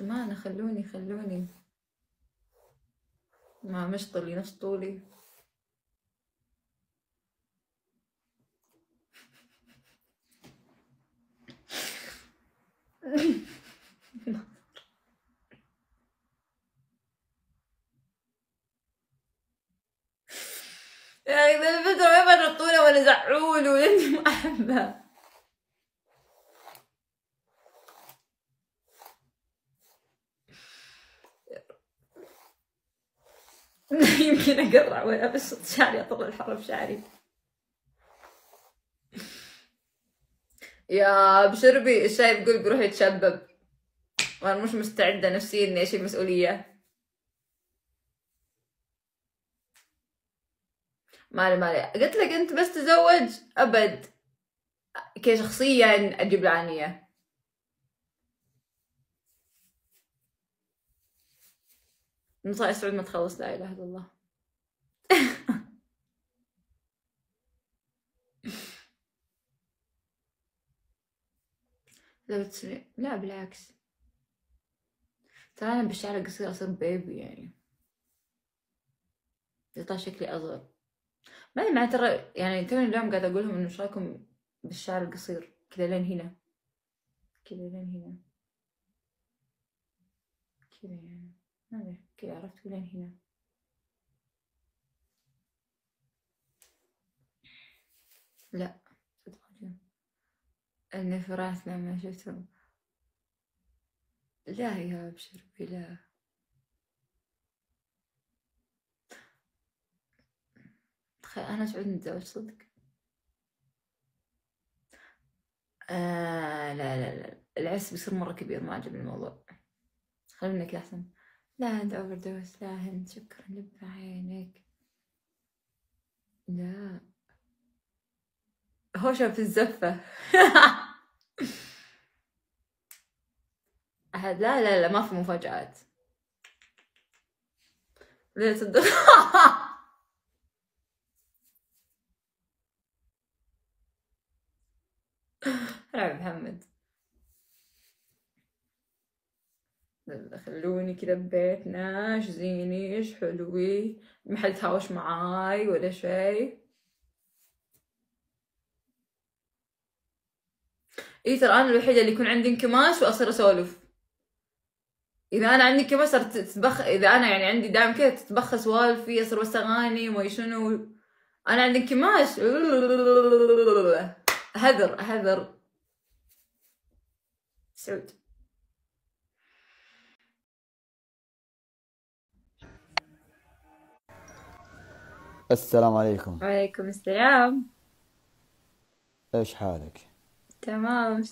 جماعة خلوني خلوني. ما مش طولي نفس طولي. يا ذا الفترة ما ولا يزعلون ولا اني ما أحبها. يمكن أقرع ولا ابسط شعري أطلع الحر بشعري يا بشربي الشايب يقول بيروح يتشبب. وأنا مش مستعدة نفسيا إني أشيل مسؤولية. مالي مالي. قلت لك أنت بس تزوج أبد. كشخصيا أجيب العانية. نصائح سعود ما تخلص لا إله إلا الله. لا بتسرع لا بالعكس. ترى أنا بالشعر القصير أصير بيبي يعني. يطلع شكلي أصغر. ما مع ترى يعني توني اليوم قاعدة أقول لهم إنه إيش رأيكم بالشعر القصير؟ كذا لين هنا. كذا لين هنا. كذا يعني. ما ادري كذا عرفت لين هنا. لا صدق النفرات لما شفتهم. لا يا بشربي لا تخيل أنا سعود متزوج صدق. آه لا لا لا العس بيصير مرة كبير ما عجبني الموضوع خلينا كذا أحسن. لا هند أوفر دوز لا هند شكرا لب عينك لا. هوشة في الزفة. لا لا لا ما في مفاجآت. ليلة الدخ هلا محمد. خلوني كذا ببيتنا زيني إيش حلوي. ما حد يتهاوش معاي ولا شي. إي ترى أنا الوحيدة اللي يكون عندي انكماش وأصير أسولف. إذا أنا عندي انكماش صرت تتبخ إذا أنا يعني عندي دائما كذا تتبخ سوالفي أصير بس أغاني وما شنو. أنا عندي انكماش. هذر هذر سعود. السلام عليكم. وعليكم السلام. إيش حالك؟ تمام.